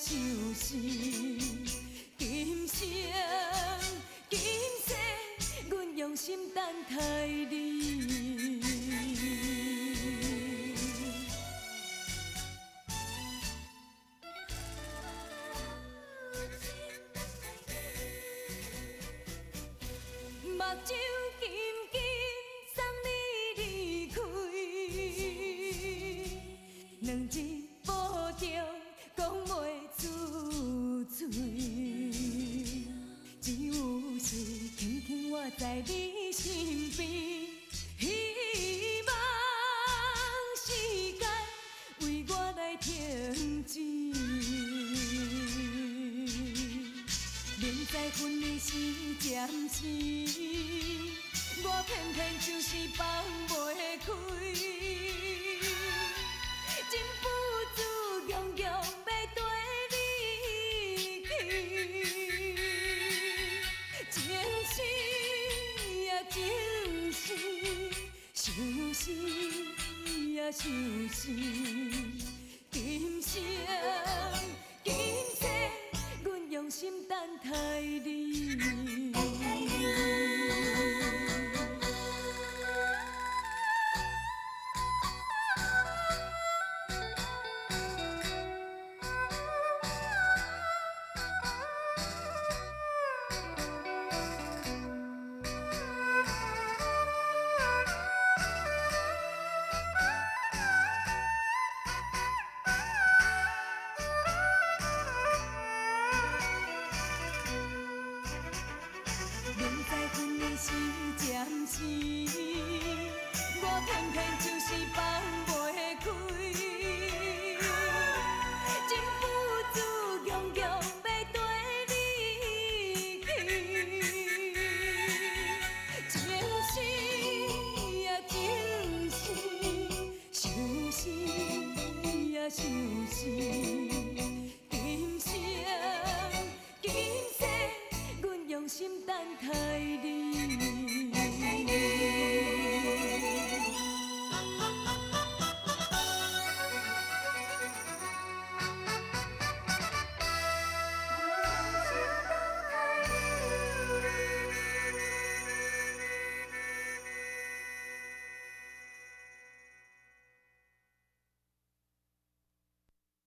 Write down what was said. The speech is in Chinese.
相思，今生今世，阮用心等待你。目睭。在你身边，希望世界为我来停止。明知分离是暂时，我偏偏就是放袂相思啊，相思今生，今生阮用心等待你。